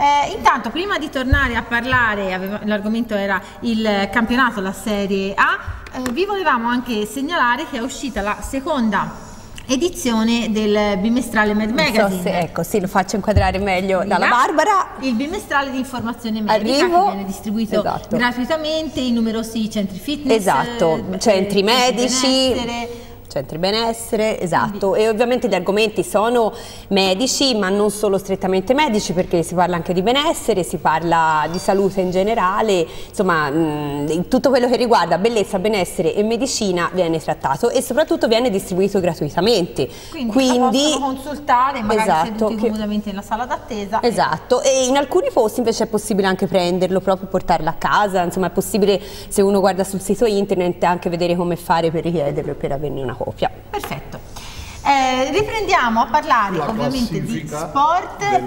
Eh, intanto, prima di tornare a parlare, l'argomento era il campionato, la Serie A, eh, vi volevamo anche segnalare che è uscita la seconda edizione del bimestrale Mad Magazine. So se, ecco, sì, lo faccio inquadrare meglio dalla Barbara. Il bimestrale di informazione medica Arrivo. che viene distribuito esatto. gratuitamente in numerosi centri fitness. Esatto, eh, centri medici centri benessere, esatto, e ovviamente gli argomenti sono medici, ma non solo strettamente medici, perché si parla anche di benessere, si parla di salute in generale, insomma mh, tutto quello che riguarda bellezza, benessere e medicina viene trattato e soprattutto viene distribuito gratuitamente. Quindi, Quindi possono consultare, magari esatto, seduti comodamente nella sala d'attesa. Esatto, e in alcuni posti invece è possibile anche prenderlo, proprio portarlo a casa, insomma è possibile se uno guarda sul sito internet anche vedere come fare per richiederlo e per averne una copia. Perfetto. Eh, riprendiamo a parlare La ovviamente di sport